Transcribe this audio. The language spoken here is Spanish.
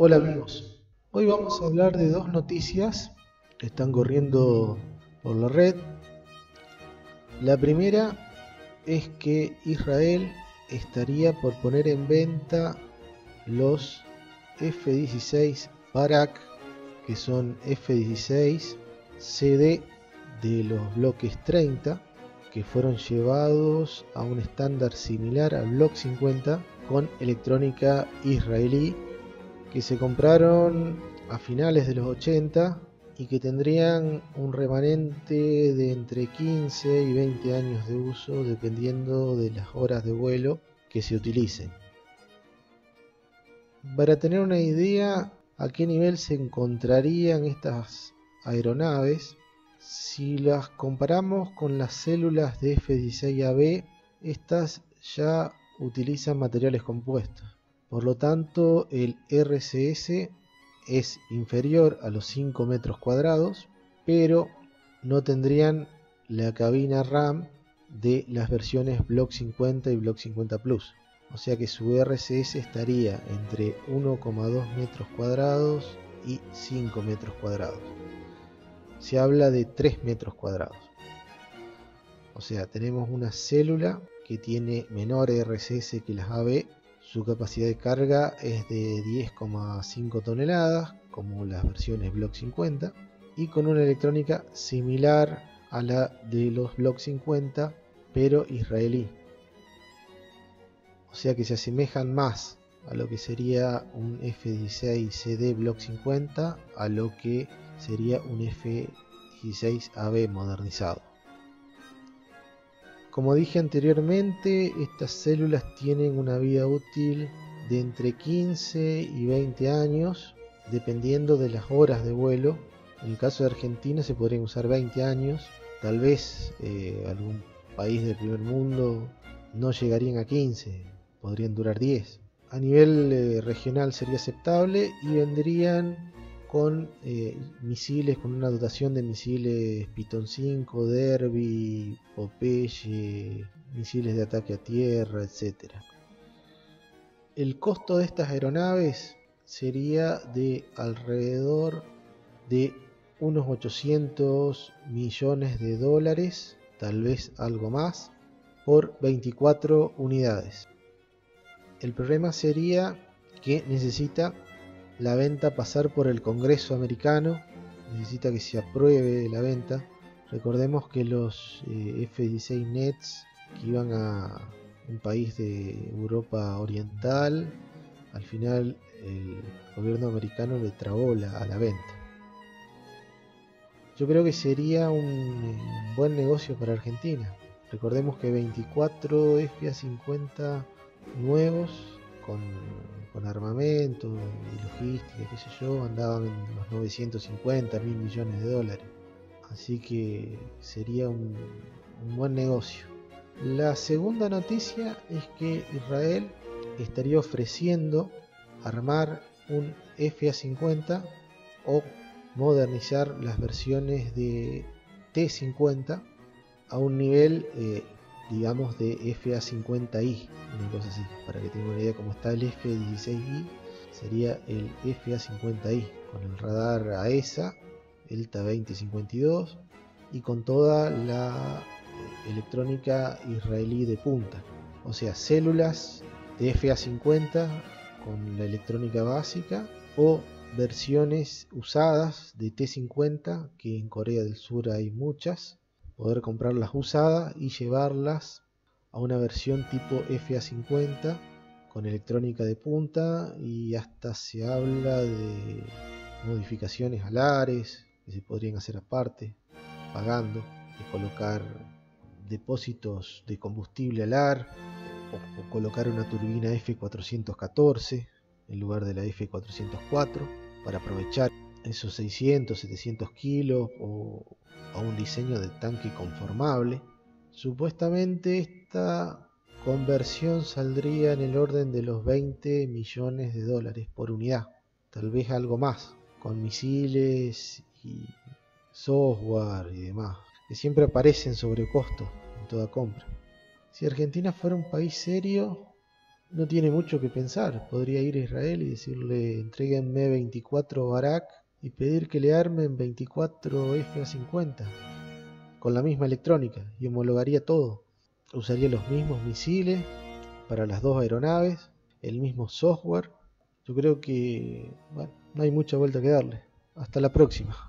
Hola amigos, hoy vamos a hablar de dos noticias que están corriendo por la red. La primera es que Israel estaría por poner en venta los F-16 Barak, que son F-16 CD de los bloques 30, que fueron llevados a un estándar similar al Block 50 con electrónica israelí que se compraron a finales de los 80 y que tendrían un remanente de entre 15 y 20 años de uso dependiendo de las horas de vuelo que se utilicen. Para tener una idea a qué nivel se encontrarían estas aeronaves, si las comparamos con las células de F-16AB, estas ya utilizan materiales compuestos. Por lo tanto, el RCS es inferior a los 5 metros cuadrados, pero no tendrían la cabina RAM de las versiones Block 50 y Block 50 Plus. O sea que su RCS estaría entre 1,2 metros cuadrados y 5 metros cuadrados. Se habla de 3 metros cuadrados. O sea, tenemos una célula que tiene menor RCS que las AB su capacidad de carga es de 10,5 toneladas, como las versiones Block 50, y con una electrónica similar a la de los Block 50, pero israelí. O sea que se asemejan más a lo que sería un F-16CD Block 50 a lo que sería un F-16AB modernizado. Como dije anteriormente, estas células tienen una vida útil de entre 15 y 20 años, dependiendo de las horas de vuelo. En el caso de Argentina se podrían usar 20 años, tal vez eh, algún país del primer mundo no llegarían a 15, podrían durar 10. A nivel eh, regional sería aceptable y vendrían con eh, misiles, con una dotación de misiles Python 5, Derby, Popeye, misiles de ataque a tierra, etc. El costo de estas aeronaves sería de alrededor de unos 800 millones de dólares, tal vez algo más, por 24 unidades. El problema sería que necesita la venta pasar por el Congreso americano, necesita que se apruebe la venta. Recordemos que los eh, F-16 Nets que iban a un país de Europa Oriental, al final el gobierno americano le trabó la, a la venta. Yo creo que sería un, buen negocio para Argentina. Recordemos que 24 FA-50 nuevos con armamento y logística, qué sé yo, andaban en los 950 mil millones de dólares. Así que sería un, un buen negocio. La segunda noticia es que Israel estaría ofreciendo armar un FA-50 o modernizar las versiones de T-50 a un nivel eh, digamos de FA50i, una cosa así, para que tengan una idea cómo está el F16i, sería el FA50i, con el radar AESA, ELTA 2052 y con toda la electrónica israelí de punta, o sea, células de FA50 con la electrónica básica o versiones usadas de T50 que en Corea del Sur hay muchas poder comprarlas usadas y llevarlas a una versión tipo FA50 con electrónica de punta y hasta se habla de modificaciones alares que se podrían hacer aparte, pagando, de colocar depósitos de combustible alar o, o colocar una turbina F414 en lugar de la F404 para aprovechar esos 600, 700 kilos o, a un diseño de tanque conformable. Supuestamente esta conversión saldría en el orden de los 20 millones de dólares por unidad, tal vez algo más, con misiles y software y demás, que siempre aparecen sobre costo en toda compra. Si Argentina fuera un país serio, no tiene mucho que pensar. Podría ir a Israel y decirle entreguenme 24 Barak y pedir que le armen 24 FA-50 con la misma electrónica y homologaría todo. Usaría los mismos misiles para las dos aeronaves, el mismo software. Yo creo que bueno, no hay mucha vuelta que darle. Hasta la próxima.